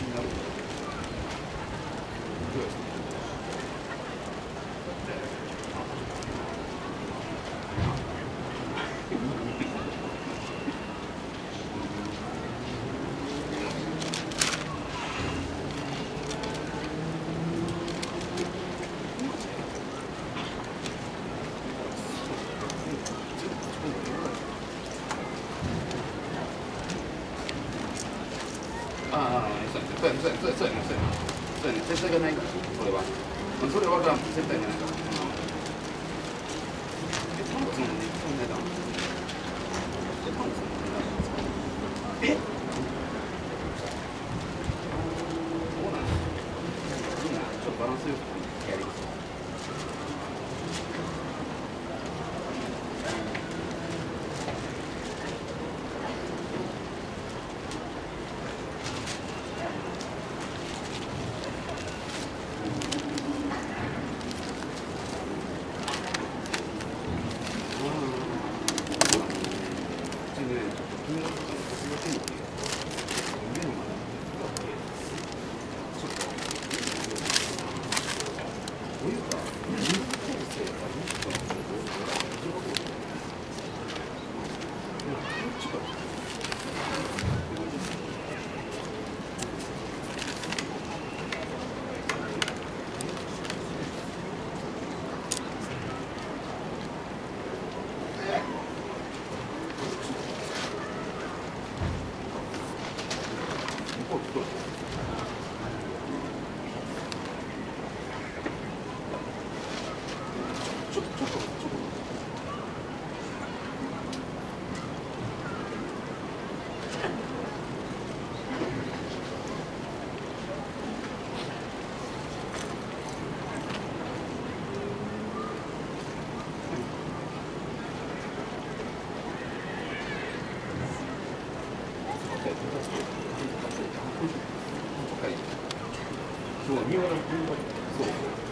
you know, ああそうやそうやそうやそうや。ね絶対がないからそれはそれは分からん。絶対がないから。えそうなんですちょっとバランスよくちょっとちょっとちょっと。そう、庭の車そう。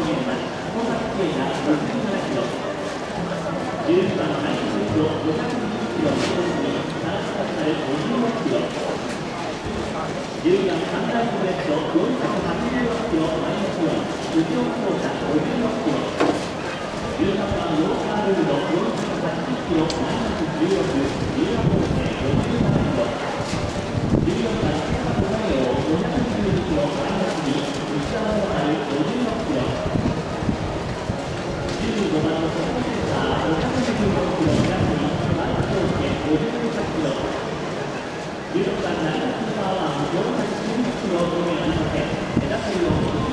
14番三大の列と486キロ。マイナス4藤岡校舎56キロ。13番ロ。ーカールード480キロ。マイナス16三浦高生57キロ。14番高田栄を512キロ。マイナス2内川の春56キロ。15番のソフトセンター516キロ。南に前田高生56キロ。16番長崎私も。